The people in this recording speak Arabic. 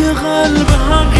غلبك